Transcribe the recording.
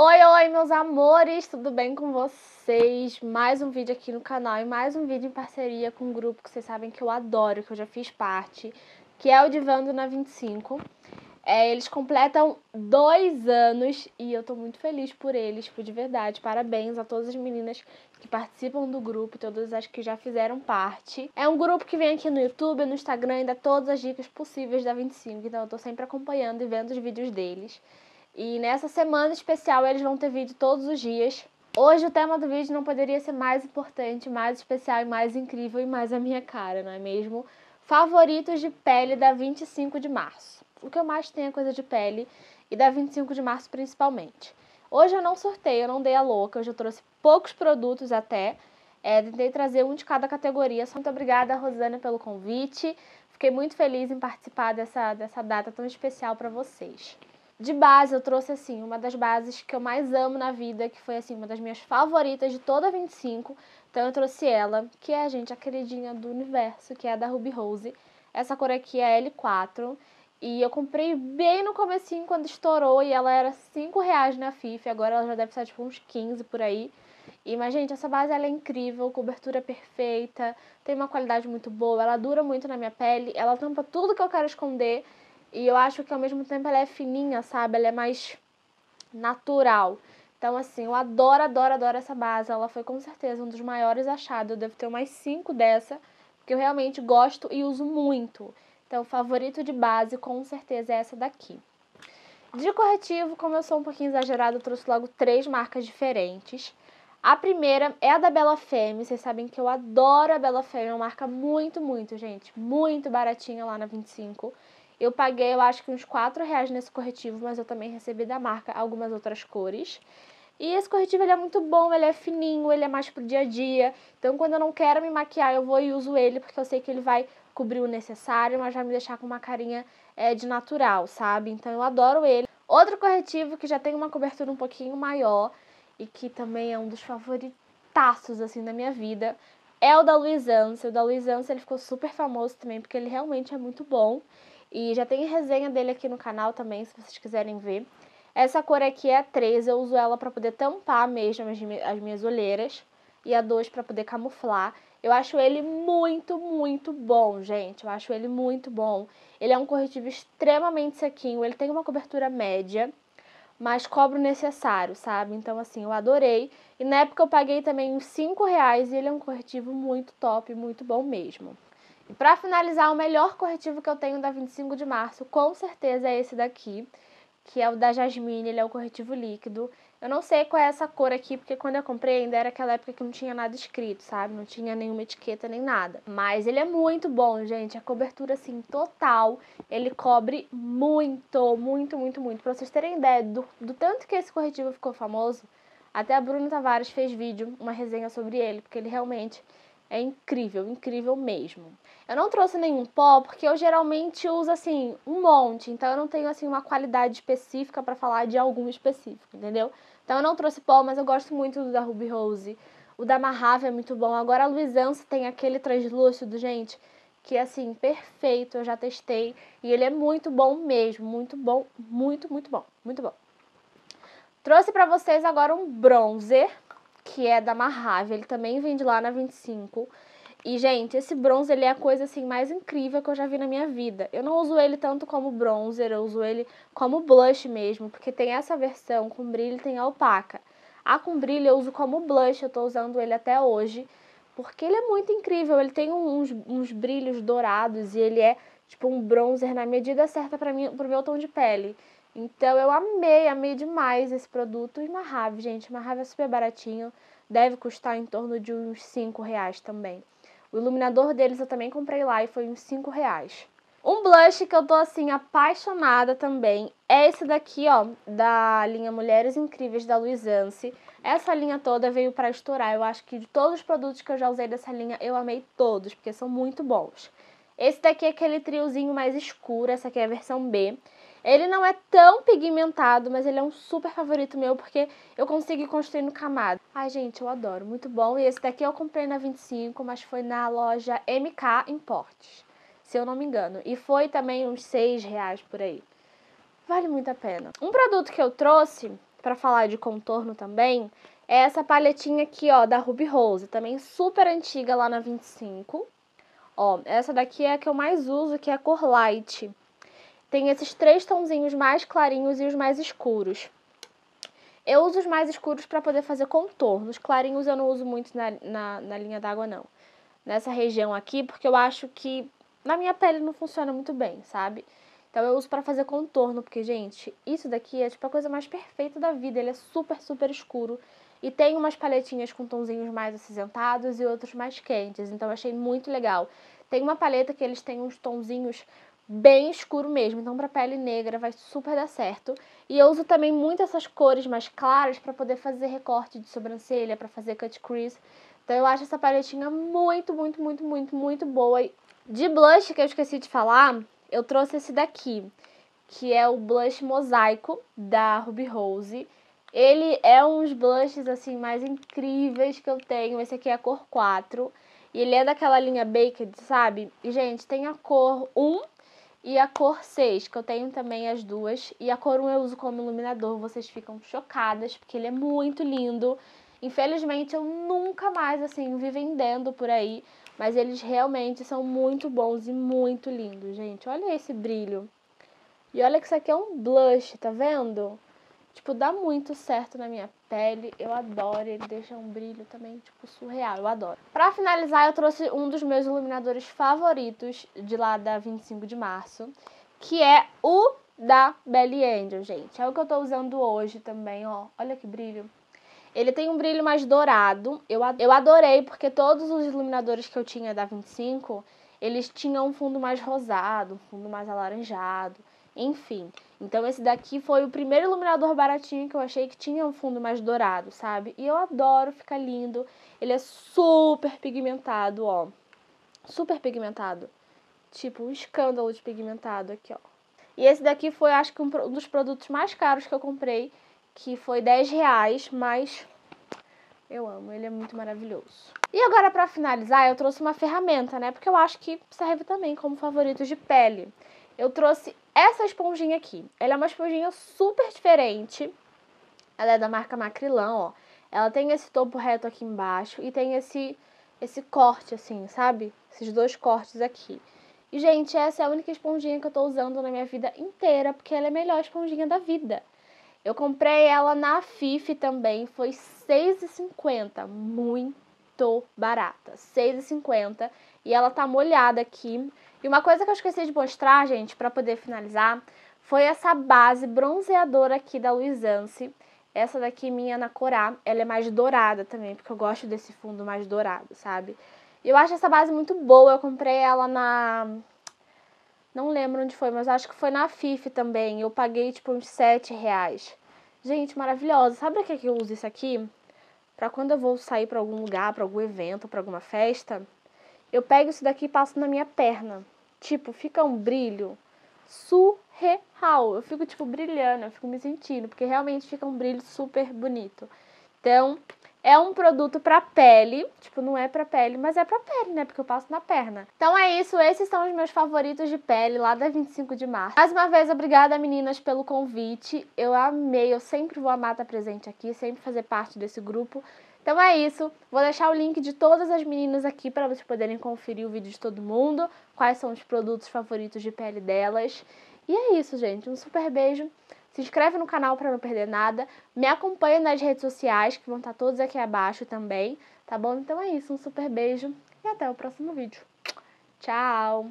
Oi, oi, meus amores, tudo bem com vocês? Mais um vídeo aqui no canal e mais um vídeo em parceria com um grupo que vocês sabem que eu adoro, que eu já fiz parte, que é o Divando na 25. É, eles completam dois anos e eu tô muito feliz por eles, tipo, de verdade. Parabéns a todas as meninas que participam do grupo, todas as que já fizeram parte. É um grupo que vem aqui no YouTube, no Instagram, e dá todas as dicas possíveis da 25, então eu tô sempre acompanhando e vendo os vídeos deles. E nessa semana especial eles vão ter vídeo todos os dias. Hoje o tema do vídeo não poderia ser mais importante, mais especial e mais incrível e mais a minha cara, não é mesmo? Favoritos de pele da 25 de março. O que eu mais tenho é coisa de pele e da 25 de março principalmente. Hoje eu não sorteio, eu não dei a louca, hoje eu trouxe poucos produtos até. É, tentei trazer um de cada categoria. Muito obrigada, Rosana, pelo convite. Fiquei muito feliz em participar dessa, dessa data tão especial para vocês. De base, eu trouxe assim, uma das bases que eu mais amo na vida, que foi assim, uma das minhas favoritas de toda a 25. Então eu trouxe ela, que é, gente, a queridinha do universo, que é a da Ruby Rose. Essa cor aqui é L4. E eu comprei bem no comecinho quando estourou e ela era 5 reais na FIFA, agora ela já deve estar tipo uns 15 por aí. E, mas, gente, essa base ela é incrível, cobertura perfeita, tem uma qualidade muito boa, ela dura muito na minha pele, ela tampa tudo que eu quero esconder e eu acho que ao mesmo tempo ela é fininha, sabe? Ela é mais natural. Então, assim, eu adoro, adoro, adoro essa base. Ela foi com certeza um dos maiores achados. Eu devo ter mais cinco dessa, porque eu realmente gosto e uso muito. Então, favorito de base com certeza é essa daqui. De corretivo, como eu sou um pouquinho exagerada, eu trouxe logo três marcas diferentes. A primeira é a da Bela Femme. Vocês sabem que eu adoro a Bela Femme. É uma marca muito, muito, gente. Muito baratinha lá na 25. Eu paguei, eu acho que uns 4 reais nesse corretivo, mas eu também recebi da marca algumas outras cores. E esse corretivo ele é muito bom, ele é fininho, ele é mais pro dia a dia. Então, quando eu não quero me maquiar, eu vou e uso ele, porque eu sei que ele vai cobrir o necessário, mas vai me deixar com uma carinha é, de natural, sabe? Então, eu adoro ele. Outro corretivo que já tem uma cobertura um pouquinho maior e que também é um dos favoritaços, assim, da minha vida, é o da Luizance. O da Luizance, ele ficou super famoso também, porque ele realmente é muito bom. E já tem resenha dele aqui no canal também, se vocês quiserem ver. Essa cor aqui é a 3, eu uso ela para poder tampar mesmo as minhas olheiras. E a 2 para poder camuflar. Eu acho ele muito, muito bom, gente. Eu acho ele muito bom. Ele é um corretivo extremamente sequinho, ele tem uma cobertura média, mas cobra o necessário, sabe? Então, assim, eu adorei. E na época eu paguei também uns 5 reais e ele é um corretivo muito top, muito bom mesmo. E para finalizar, o melhor corretivo que eu tenho da 25 de março, com certeza é esse daqui, que é o da Jasmine, ele é o corretivo líquido. Eu não sei qual é essa cor aqui, porque quando eu comprei ainda era aquela época que não tinha nada escrito, sabe? Não tinha nenhuma etiqueta nem nada. Mas ele é muito bom, gente. A cobertura, assim, total. Ele cobre muito, muito, muito, muito. Pra vocês terem ideia do, do tanto que esse corretivo ficou famoso, até a Bruna Tavares fez vídeo, uma resenha sobre ele, porque ele realmente é incrível, incrível mesmo. Eu não trouxe nenhum pó porque eu geralmente uso assim um monte, então eu não tenho assim uma qualidade específica para falar de algum específico, entendeu? Então eu não trouxe pó, mas eu gosto muito do da Ruby Rose. O da Mahave é muito bom. Agora a Luizance tem aquele translúcido, gente, que é assim, perfeito, eu já testei e ele é muito bom mesmo, muito bom, muito, muito bom, muito bom. Trouxe para vocês agora um bronzer que é da Mahave, ele também vende lá na 25. E, gente, esse bronzer, ele é a coisa, assim, mais incrível que eu já vi na minha vida. Eu não uso ele tanto como bronzer, eu uso ele como blush mesmo, porque tem essa versão com brilho e tem a opaca. A com brilho eu uso como blush, eu tô usando ele até hoje, porque ele é muito incrível, ele tem uns, uns brilhos dourados e ele é, tipo, um bronzer na medida certa para mim, pro meu tom de pele. Então eu amei, amei demais esse produto. E Mahave, gente, Mahave é super baratinho. Deve custar em torno de uns 5 reais também. O iluminador deles eu também comprei lá e foi uns 5 reais. Um blush que eu tô assim apaixonada também é esse daqui, ó, da linha Mulheres Incríveis da Luizance. Essa linha toda veio para estourar. Eu acho que de todos os produtos que eu já usei dessa linha, eu amei todos, porque são muito bons. Esse daqui é aquele triozinho mais escuro, essa aqui é a versão B. Ele não é tão pigmentado, mas ele é um super favorito meu porque eu consigo construir no camada. Ai, gente, eu adoro, muito bom. E esse daqui eu comprei na 25, mas foi na loja MK Importes, se eu não me engano. E foi também uns 6 reais por aí. Vale muito a pena. Um produto que eu trouxe para falar de contorno também, é essa paletinha aqui, ó, da Ruby Rose, também super antiga lá na 25. Ó, essa daqui é a que eu mais uso, que é a cor light. Tem esses três tonzinhos mais clarinhos e os mais escuros. Eu uso os mais escuros para poder fazer contorno. Os clarinhos eu não uso muito na, na, na linha d'água, não. Nessa região aqui, porque eu acho que na minha pele não funciona muito bem, sabe? Então eu uso para fazer contorno, porque, gente, isso daqui é tipo a coisa mais perfeita da vida. Ele é super, super escuro. E tem umas paletinhas com tonzinhos mais acinzentados e outros mais quentes. Então eu achei muito legal. Tem uma paleta que eles têm uns tonzinhos bem escuro mesmo. Então, para pele negra vai super dar certo. E eu uso também muito essas cores mais claras para poder fazer recorte de sobrancelha, para fazer cut crease. Então, eu acho essa paletinha muito, muito, muito, muito, muito boa. De blush, que eu esqueci de falar, eu trouxe esse daqui, que é o blush mosaico da Ruby Rose. Ele é uns blushes, assim, mais incríveis que eu tenho. Esse aqui é a cor 4. E ele é daquela linha Baked, sabe? E, gente, tem a cor 1 e a cor 6, que eu tenho também as duas. E a cor 1 eu uso como iluminador, vocês ficam chocadas, porque ele é muito lindo. Infelizmente eu nunca mais, assim, vi vendendo por aí. Mas eles realmente são muito bons e muito lindos, gente. Olha esse brilho. E olha que isso aqui é um blush, tá vendo? Tipo, dá muito certo na minha pele. Eu adoro, ele deixa um brilho também, tipo, surreal. Eu adoro. Pra finalizar, eu trouxe um dos meus iluminadores favoritos de lá da 25 de março, que é o da Belly Angel, gente. É o que eu tô usando hoje também, ó. Olha que brilho. Ele tem um brilho mais dourado. Eu, eu adorei, porque todos os iluminadores que eu tinha da 25, eles tinham um fundo mais rosado, um fundo mais alaranjado. Enfim, então esse daqui foi o primeiro iluminador baratinho que eu achei que tinha um fundo mais dourado, sabe? E eu adoro, fica lindo. Ele é super pigmentado, ó. Super pigmentado. Tipo, um escândalo de pigmentado aqui, ó. E esse daqui foi, acho que, um dos produtos mais caros que eu comprei, que foi 10 reais, mas eu amo, ele é muito maravilhoso. E agora, para finalizar, eu trouxe uma ferramenta, né? Porque eu acho que serve também como favoritos de pele. Eu trouxe essa esponjinha aqui. Ela é uma esponjinha super diferente. Ela é da marca Macrylan, ó. Ela tem esse topo reto aqui embaixo e tem esse, esse corte, assim, sabe? Esses dois cortes aqui. E, gente, essa é a única esponjinha que eu tô usando na minha vida inteira, porque ela é a melhor esponjinha da vida. Eu comprei ela na FIF também, foi R$6,50, muito barata, R$6,50. E ela tá molhada aqui, e uma coisa que eu esqueci de mostrar, gente, para poder finalizar, foi essa base bronzeadora aqui da Luisance. Essa daqui minha na Corá, ela é mais dourada também, porque eu gosto desse fundo mais dourado, sabe? Eu acho essa base muito boa, eu comprei ela na... Não lembro onde foi, mas acho que foi na FIF também. Eu paguei, tipo, uns 7 reais. Gente, maravilhosa. Sabe pra que eu uso isso aqui? Pra quando eu vou sair pra algum lugar, pra algum evento, pra alguma festa eu pego isso daqui e passo na minha perna. Tipo, fica um brilho surreal. Eu fico, tipo, brilhando, eu fico me sentindo, porque realmente fica um brilho super bonito. Então, é um produto pra pele, tipo, não é pra pele, mas é pra pele, né? Porque eu passo na perna. Então é isso, esses são os meus favoritos de pele lá da 25 de março. Mais uma vez, obrigada meninas pelo convite. Eu amei, eu sempre vou amar estar presente aqui, sempre fazer parte desse grupo. Então é isso. Vou deixar o link de todas as meninas aqui para vocês poderem conferir o vídeo de todo mundo, quais são os produtos favoritos de pele delas. E é isso, gente. Um super beijo. Se inscreve no canal para não perder nada. Me acompanha nas redes sociais, que vão estar todas aqui abaixo também, tá bom? Então é isso. Um super beijo e até o próximo vídeo. Tchau!